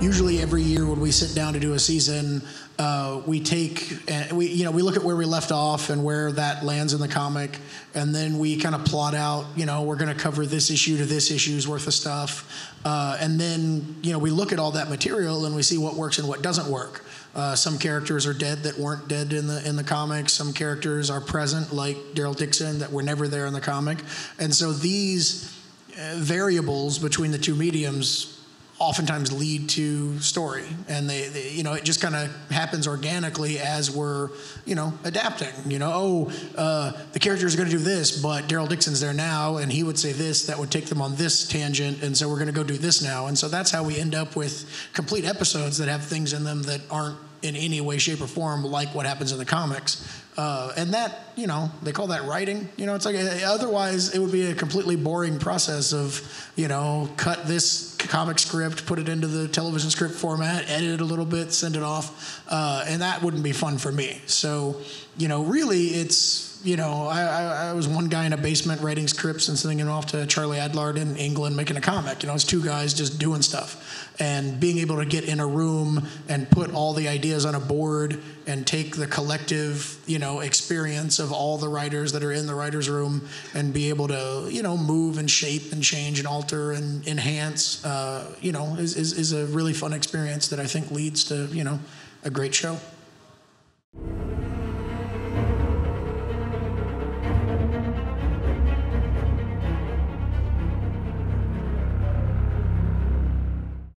usually every year when we sit down to do a season, uh, we take and we you know we look at where we left off and where that lands in the comic, and then we kind of plot out you know we're going to cover this issue to this issue's worth of stuff, uh, and then you know we look at all that material and we see what works and what doesn't work. Uh, some characters are dead that weren't dead in the in the comics. Some characters are present, like Daryl Dixon, that were never there in the comic. And so these uh, variables between the two mediums oftentimes lead to story and they, they you know it just kind of happens organically as we're you know adapting you know oh uh, the characters are going to do this but daryl dixon's there now and he would say this that would take them on this tangent and so we're going to go do this now and so that's how we end up with complete episodes that have things in them that aren't in any way, shape, or form like what happens in the comics. Uh, and that, you know, they call that writing. You know, it's like otherwise it would be a completely boring process of, you know, cut this comic script, put it into the television script format, edit it a little bit, send it off, uh, and that wouldn't be fun for me. So, you know, really, it's you know, I, I, was one guy in a basement writing scripts and sending it off to Charlie Adlard in England making a comic. You know, it's two guys just doing stuff and being able to get in a room and put all the ideas on a board and take the collective you know experience of all the writers that are in the writers room and be able to you know move and shape and change and alter and enhance uh, you know is, is, is a really fun experience that i think leads to you know a great show